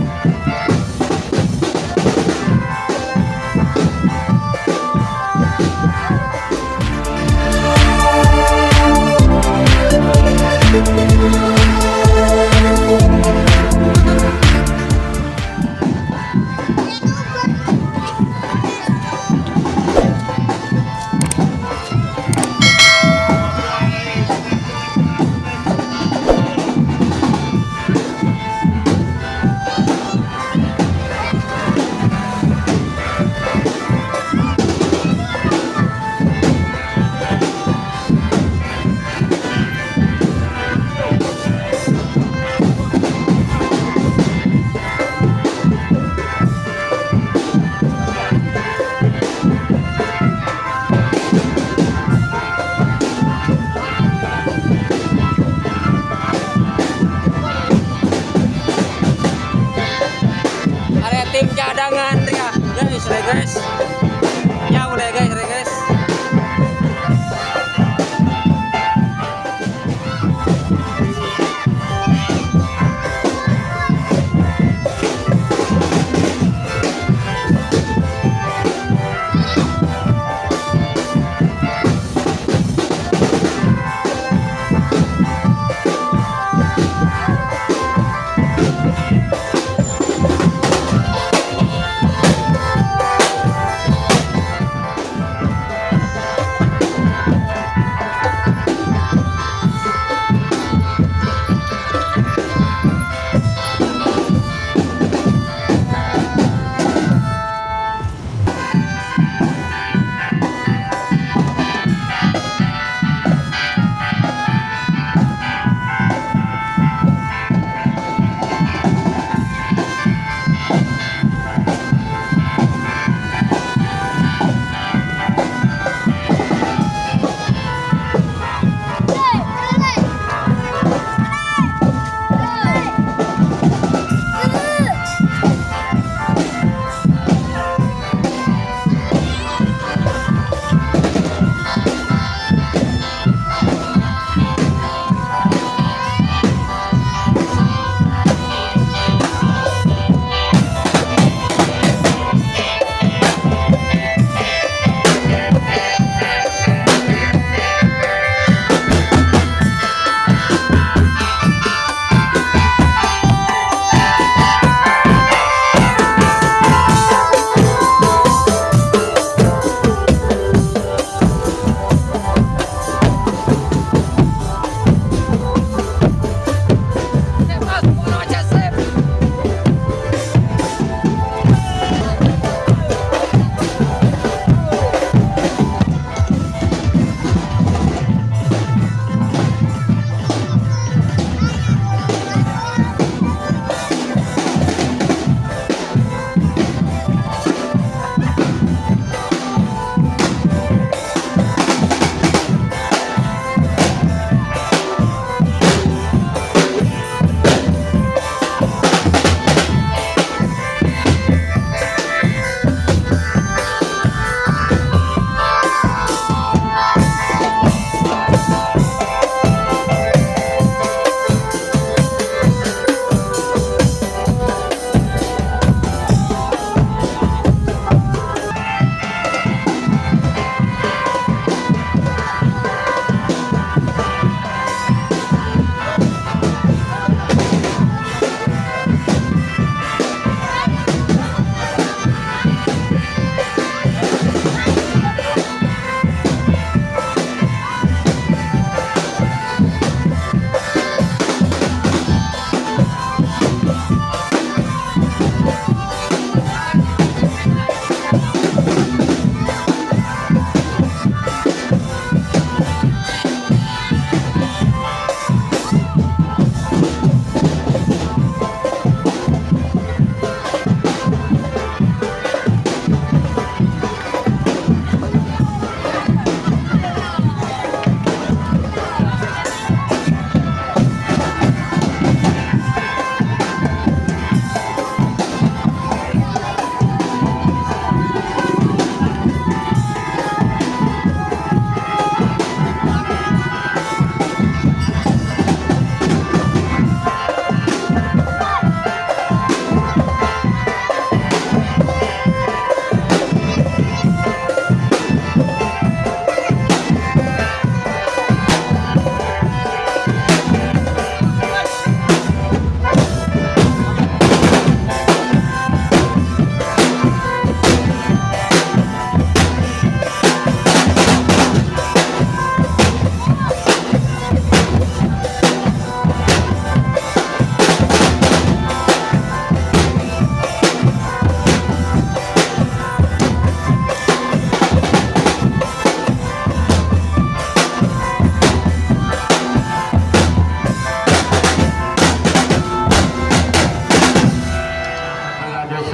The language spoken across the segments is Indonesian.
Música Guys,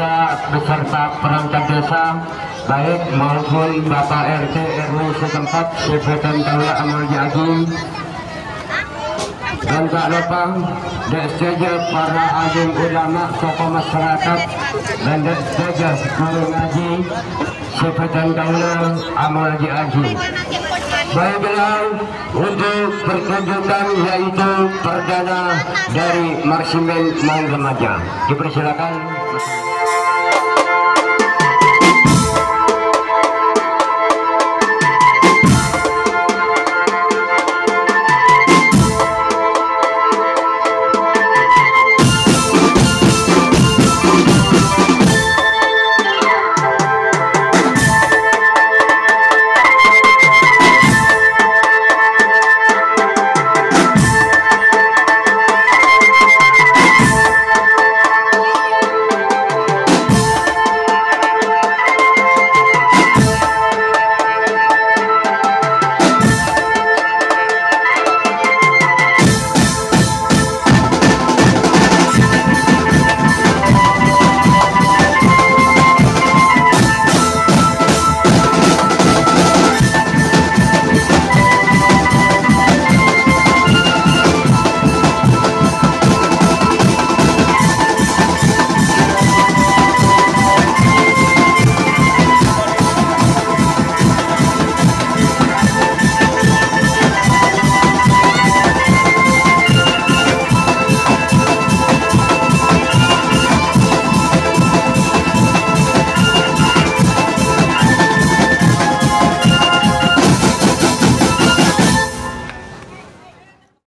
desa beserta perangkat desa baik maupun Bapak RT RW setempat Sepetan Taula Amal Agung dan tak lupa dek para alim ulama tokoh masyarakat dan dek guru ngaji Sepetan Taula Amal Agung Baiklah untuk pertunjukan yaitu perdana dari Marsimen Maung Remaja. Dipersilakan.